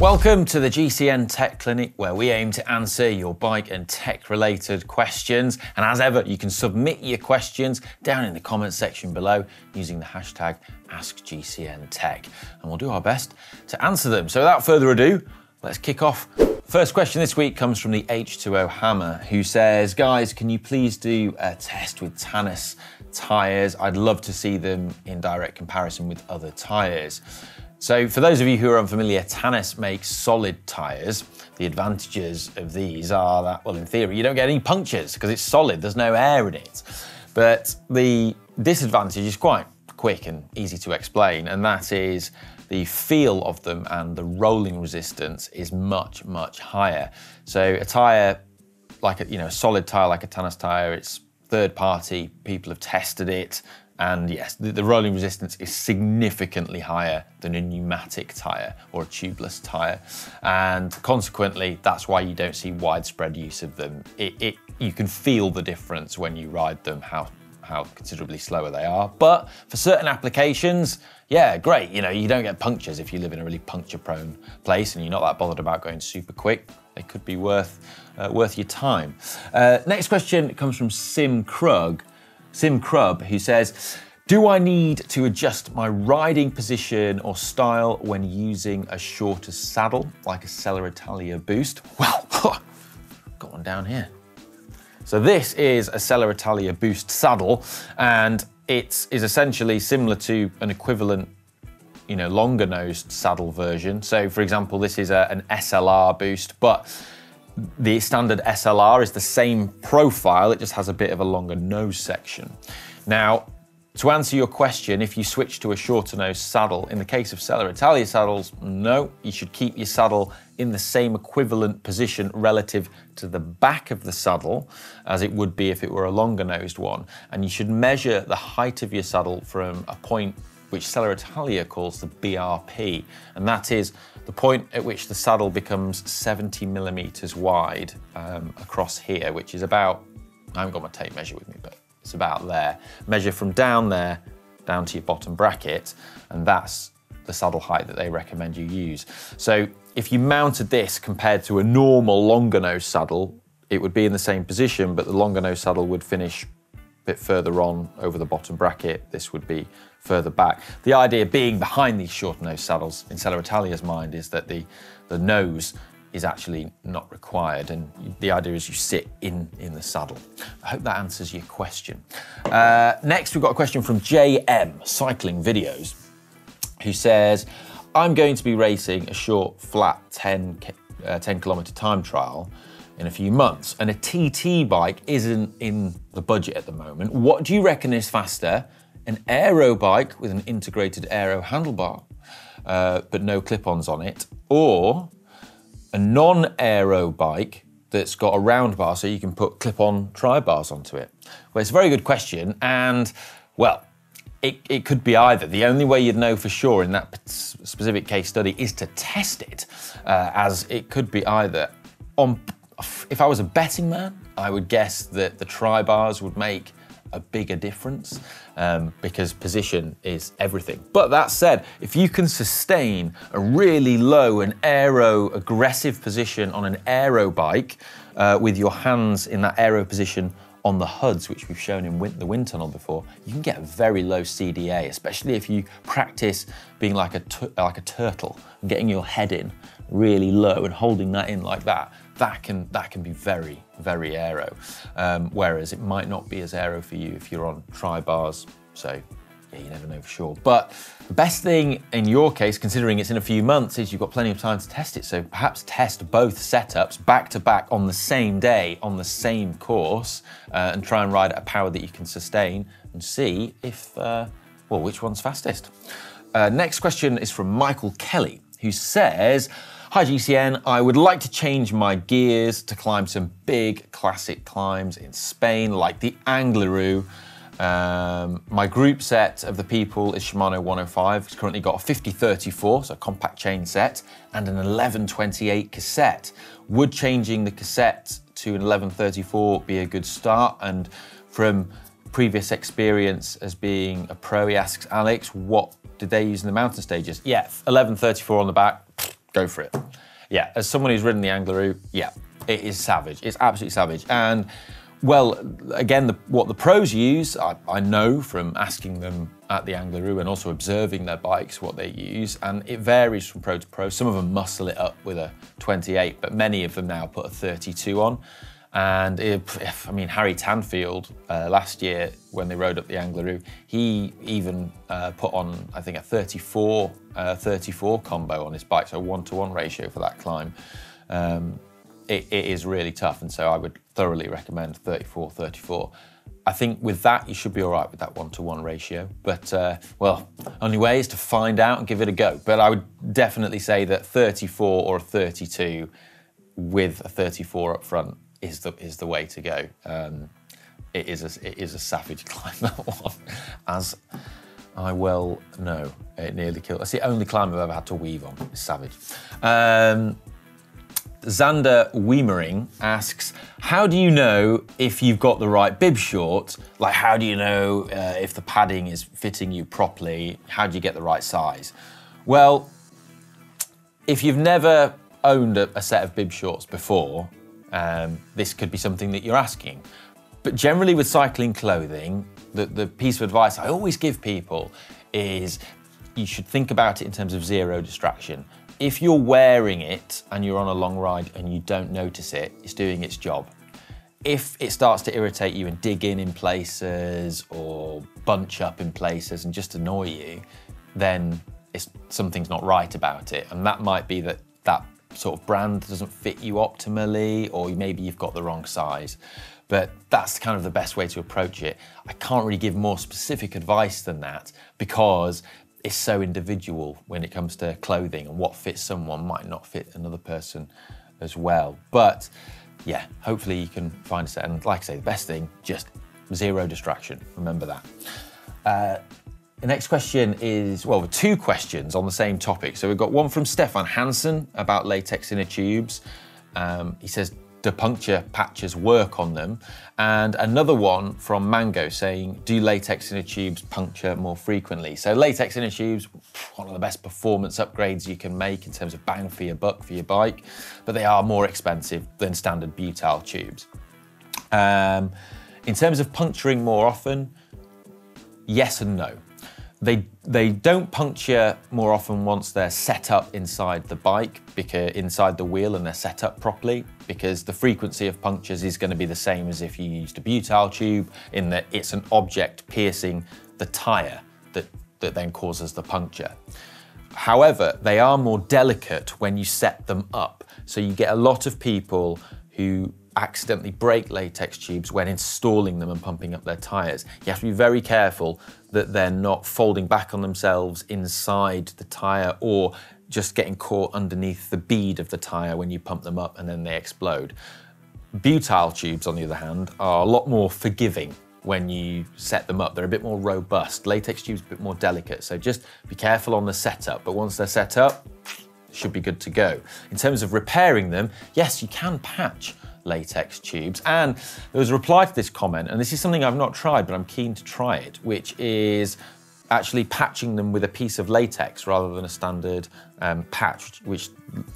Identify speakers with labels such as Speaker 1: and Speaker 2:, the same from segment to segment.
Speaker 1: Welcome to the GCN Tech Clinic, where we aim to answer your bike and tech related questions. And as ever, you can submit your questions down in the comments section below using the hashtag AskGCNTech. And we'll do our best to answer them. So without further ado, let's kick off. First question this week comes from the H2O Hammer, who says, Guys, can you please do a test with Tannus tyres? I'd love to see them in direct comparison with other tyres. So for those of you who are unfamiliar, Tannus makes solid tyres. The advantages of these are that, well, in theory, you don't get any punctures because it's solid, there's no air in it. But the disadvantage is quite quick and easy to explain, and that is the feel of them and the rolling resistance is much, much higher. So a tyre, like a, you know, a solid tyre like a Tannus tyre, it's third party, people have tested it, and yes, the, the, rolling resistance is significantly higher than a pneumatic tyre or a tubeless tyre. And consequently, that's why you don't see widespread use of them. It, it, you can feel the difference when you ride them, how, how considerably slower they are. But for certain applications, yeah, great. You know, you don't get punctures if you live in a really puncture prone place and you're not that bothered about going super quick. They could be worth, uh, worth your time. Uh, next question comes from Sim Krug. Sim Crub, who says, do I need to adjust my riding position or style when using a shorter saddle, like a Selle Italia Boost? Well, got one down here. So this is a Selle Italia Boost saddle, and it is essentially similar to an equivalent you know, longer nosed saddle version. So for example, this is a, an SLR boost, but the standard SLR is the same profile, it just has a bit of a longer nose section. Now, to answer your question, if you switch to a shorter nose saddle, in the case of Selle Italia saddles, no, you should keep your saddle in the same equivalent position relative to the back of the saddle as it would be if it were a longer nosed one. And you should measure the height of your saddle from a point which Selle Italia calls the BRP, and that is the point at which the saddle becomes 70 millimeters wide um, across here, which is about, I haven't got my tape measure with me, but it's about there. Measure from down there down to your bottom bracket, and that's the saddle height that they recommend you use. So if you mounted this compared to a normal longer nose saddle, it would be in the same position, but the longer nose saddle would finish bit further on over the bottom bracket. This would be further back. The idea being behind these short nose saddles, in Selle Italia's mind, is that the, the nose is actually not required and the idea is you sit in, in the saddle. I hope that answers your question. Uh, next we've got a question from JM Cycling Videos who says, I'm going to be racing a short flat 10, uh, 10 kilometre time trial in a few months and a TT bike isn't in the budget at the moment. What do you reckon is faster an aero bike with an integrated aero handlebar, uh, but no clip-ons on it, or a non-aero bike that's got a round bar so you can put clip-on tri-bars onto it? Well, it's a very good question, and well, it, it, could be either. The only way you'd know for sure in that specific case study is to test it, uh, as it could be either. On, if I was a betting man, I would guess that the tri-bars would make a bigger difference um, because position is everything. But that said, if you can sustain a really low and aero aggressive position on an aero bike uh, with your hands in that aero position on the hoods, which we've shown in the wind tunnel before, you can get a very low CDA, especially if you practice being like a, like a turtle and getting your head in really low and holding that in like that that can that can be very very aero. Um, whereas it might not be as aero for you if you're on tri bars. So yeah, you never know for sure. But the best thing in your case, considering it's in a few months, is you've got plenty of time to test it. So perhaps test both setups back to back on the same day on the same course, uh, and try and ride at a power that you can sustain, and see if uh, well which one's fastest. Uh, next question is from Michael Kelly, who says. Hi GCN, I would like to change my gears to climb some big classic climbs in Spain like the Angliru. Um, my group set of the people is Shimano 105. It's currently got a 5034, so a compact chain set, and an 1128 cassette. Would changing the cassette to an 1134 be a good start? And from previous experience as being a pro, he asks Alex, what did they use in the mountain stages? Yeah, 1134 on the back, go for it. Yeah, as someone who's ridden the Angliru, yeah, it is savage. It's absolutely savage. And well, again, the, what the pros use, I, I, know from asking them at the Angliru and also observing their bikes what they use, and it varies from pro to pro. Some of them muscle it up with a 28, but many of them now put a 32 on. And if, if, I mean, Harry Tanfield uh, last year when they rode up the Angliru, he even uh, put on, I think, a 34, uh, 34 combo on his bike, so one to one ratio for that climb. Um, it, it is really tough, and so I would thoroughly recommend 34 34. I think with that, you should be all right with that one to one ratio. But, uh, well, only way is to find out and give it a go. But I would definitely say that 34 or 32 with a 34 up front is the is the way to go. Um, it is a it is a savage climb that one, as I well know. It nearly killed. That's the only climb I've ever had to weave on. It's savage. Um, Xander Weimering asks, how do you know if you've got the right bib short? Like, how do you know uh, if the padding is fitting you properly? How do you get the right size? Well, if you've never owned a, a set of bib shorts before, um, this could be something that you're asking. But generally, with cycling clothing, the, the piece of advice I always give people is you should think about it in terms of zero distraction. If you're wearing it and you're on a long ride and you don't notice it, it's doing its job. If it starts to irritate you and dig in in places or bunch up in places and just annoy you, then something's not right about it. And that might be that sort of brand doesn't fit you optimally, or maybe you've got the wrong size. But that's kind of the best way to approach it. I can't really give more specific advice than that because it's so individual when it comes to clothing and what fits someone might not fit another person as well. But yeah, hopefully you can find a set. And like I say, the best thing, just zero distraction. Remember that. Uh, the next question is, well, two questions on the same topic. So we've got one from Stefan Hansen about latex inner tubes. Um, he says, do puncture patches work on them? And another one from Mango saying, do latex inner tubes puncture more frequently? So latex inner tubes, one of the best performance upgrades you can make in terms of bang for your buck for your bike, but they are more expensive than standard butyl tubes. Um, in terms of puncturing more often, yes and no. They, they don't puncture more often once they're set up inside the bike, because inside the wheel and they're set up properly, because the frequency of punctures is going to be the same as if you used a butyl tube, in that it's an object piercing the tyre that, that then causes the puncture. However, they are more delicate when you set them up. So you get a lot of people who accidentally break latex tubes when installing them and pumping up their tyres. You have to be very careful that they're not folding back on themselves inside the tyre or just getting caught underneath the bead of the tyre when you pump them up and then they explode. Butyl tubes, on the other hand, are a lot more forgiving when you set them up. They're a bit more robust. Latex tubes are a bit more delicate, so just be careful on the setup. But once they're set up, should be good to go. In terms of repairing them, yes, you can patch latex tubes. And there was a reply to this comment, and this is something I've not tried, but I'm keen to try it, which is actually patching them with a piece of latex rather than a standard um, patch, which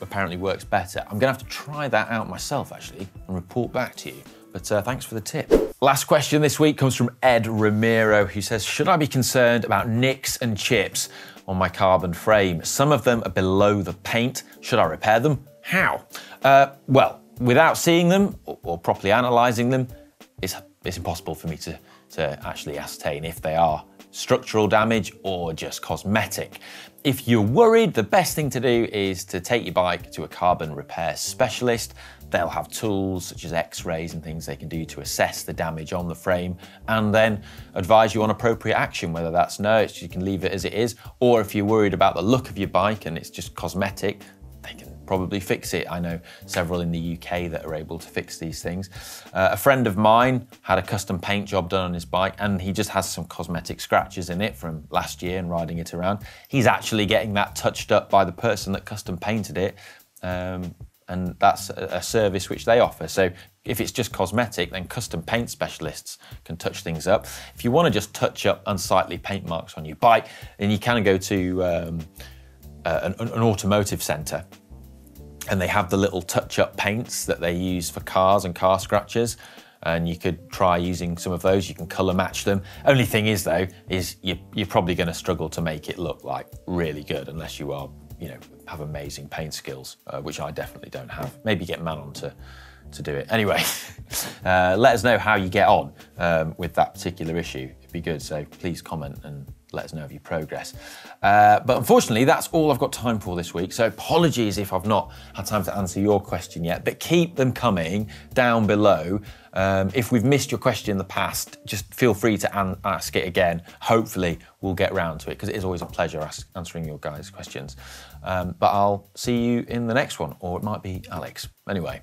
Speaker 1: apparently works better. I'm gonna have to try that out myself actually and report back to you. But uh, thanks for the tip. Last question this week comes from Ed Ramiro, who says, Should I be concerned about nicks and chips on my carbon frame? Some of them are below the paint. Should I repair them? How? Uh, well, without seeing them or, properly analysing them, it's, it's impossible for me to, to actually ascertain if they are structural damage or just cosmetic. If you're worried, the best thing to do is to take your bike to a carbon repair specialist. They'll have tools such as x-rays and things they can do to assess the damage on the frame and then advise you on appropriate action, whether that's no, you can leave it as it is, or if you're worried about the look of your bike and it's just cosmetic, probably fix it. I know several in the UK that are able to fix these things. Uh, a friend of mine had a custom paint job done on his bike and he just has some cosmetic scratches in it from last year and riding it around. He's actually getting that touched up by the person that custom painted it. Um, and that's a, service which they offer. So if it's just cosmetic, then custom paint specialists can touch things up. If you want to just touch up unsightly paint marks on your bike, then you can go to um, uh, an, an automotive centre and they have the little touch-up paints that they use for cars and car scratches and you could try using some of those. You can color match them. Only thing is though, is you, you're probably going to struggle to make it look like really good unless you are, you know, have amazing paint skills, uh, which I definitely don't have. Maybe get Manon to to do it. Anyway, uh, let us know how you get on um, with that particular issue. It'd be good. So please comment and let us know of your progress. Uh, but unfortunately, that's all I've got time for this week. So apologies if I've not had time to answer your question yet, but keep them coming down below. Um, if we've missed your question in the past, just feel free to ask it again. Hopefully, we'll get round to it because it is always a pleasure answering your guys' questions. Um, but I'll see you in the next one, or it might be Alex. Anyway,